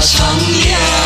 长夜。